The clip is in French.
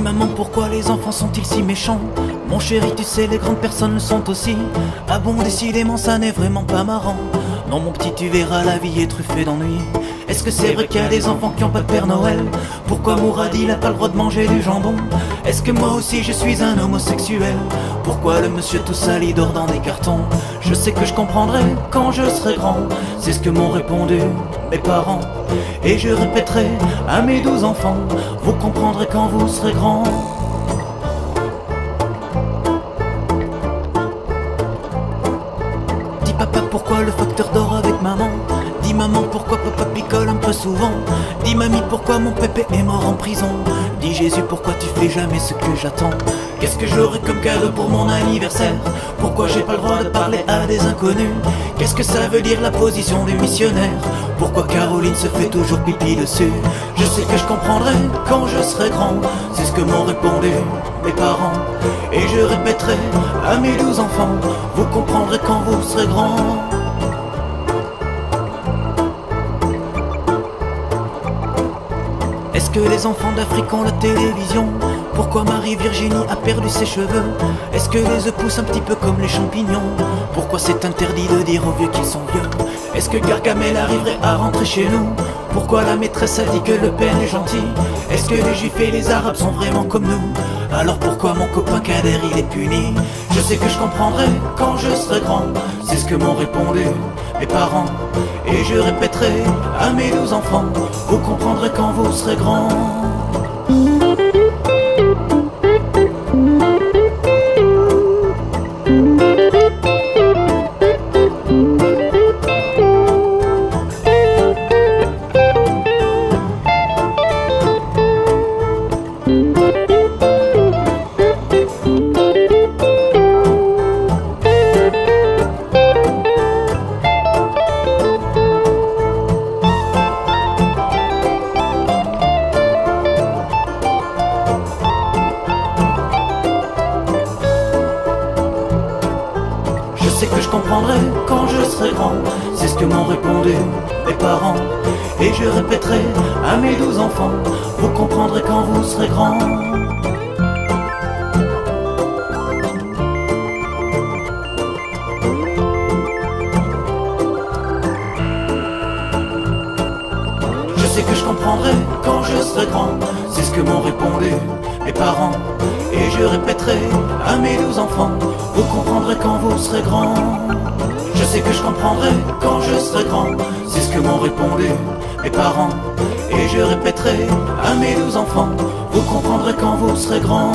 maman, pourquoi les enfants sont-ils si méchants? Mon chéri, tu sais, les grandes personnes le sont aussi. Ah bon, décidément, ça n'est vraiment pas marrant. Non, mon petit, tu verras, la vie est truffée d'ennuis. Est-ce que c'est vrai qu'il y a des enfants qui ont pas de Père Noël? Pourquoi Mourad il a pas le droit de manger du jambon? Est-ce que moi aussi je suis un homosexuel? Pourquoi le monsieur tout sali dort dans des cartons? Je sais que je comprendrai quand je serai grand. C'est ce que m'ont répondu mes parents. Et je répéterai à mes douze enfants Vous comprendrez quand vous serez grand Dis papa pourquoi le facteur dort avec maman Dis maman pourquoi papa picole un peu souvent? Dis mamie pourquoi mon pépé est mort en prison? Dis Jésus pourquoi tu fais jamais ce que j'attends? Qu'est-ce que j'aurai comme cadeau pour mon anniversaire? Pourquoi j'ai pas le droit de parler à des inconnus? Qu'est-ce que ça veut dire la position du missionnaire Pourquoi Caroline se fait toujours pipi dessus? Je sais que je comprendrai quand je serai grand. C'est ce que m'ont répondu mes parents. Et je répéterai à mes douze enfants Vous comprendrez quand vous serez grand Est-ce que les enfants d'Afrique ont la télévision. Pourquoi Marie-Virginie a perdu ses cheveux? Est-ce que les œufs poussent un petit peu comme les champignons? Pourquoi c'est interdit de dire aux vieux qu'ils sont vieux? Est-ce que Gargamel arriverait à rentrer chez nous? Pourquoi la maîtresse a dit que le père est gentil? Est-ce que les juifs et les arabes sont vraiment comme nous? Alors pourquoi mon copain Kader il est puni? Je sais que je comprendrai quand je serai grand. C'est ce que m'ont répondu mes parents Et je répéterai à mes douze enfants Vous comprendrez quand vous serez grand Sais que je comprendrai quand je serai grand. C'est ce que m'ont répondu mes parents. Et je répéterai à mes douze enfants Vous comprendrez quand vous serez grand. Je sais que je comprendrai quand je serai grand. C'est ce que m'ont répondu mes parents Et je répéterai à mes douze enfants Vous comprendrez quand vous serez grand Je sais que je comprendrai quand je serai grand C'est ce que m'ont répondu mes parents. Et je répéterai à mes douze enfants Vous comprendrez quand vous serez grand